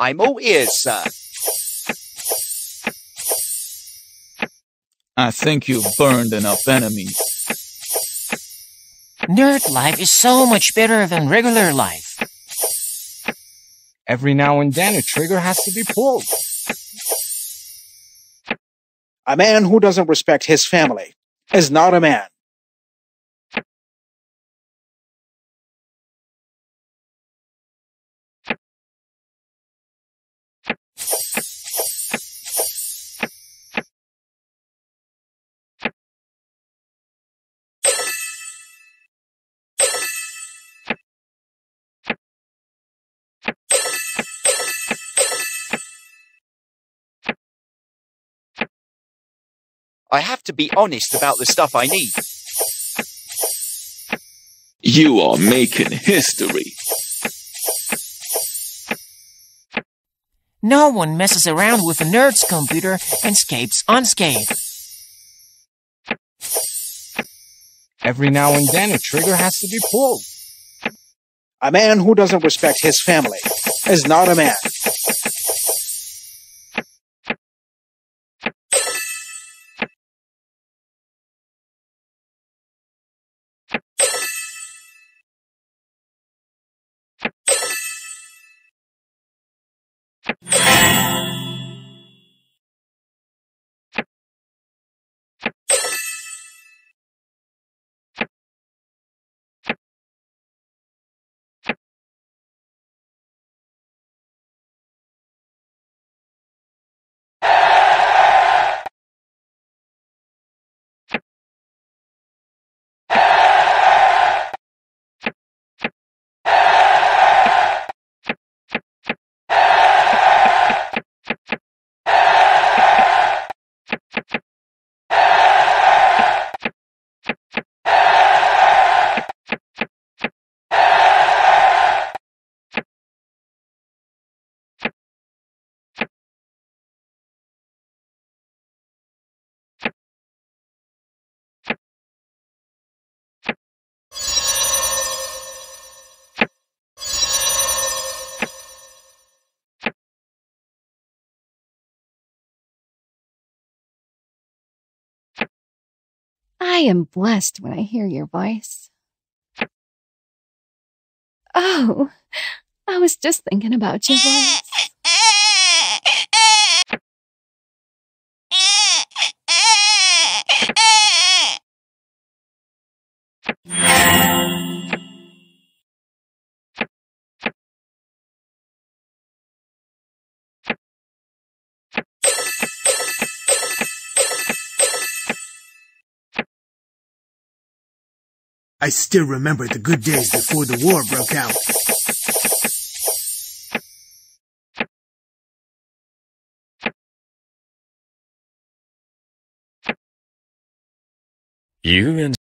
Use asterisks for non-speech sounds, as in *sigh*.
I'm all ears, sir. I think you've burned enough enemies. Nerd life is so much better than regular life. Every now and then a trigger has to be pulled. A man who doesn't respect his family is not a man. I have to be honest about the stuff I need. You are making history. No one messes around with a nerd's computer and escapes unscathed. Every now and then a trigger has to be pulled. A man who doesn't respect his family is not a man. I am blessed when I hear your voice. Oh, I was just thinking about your voice. *laughs* I still remember the good days before the war broke out. You and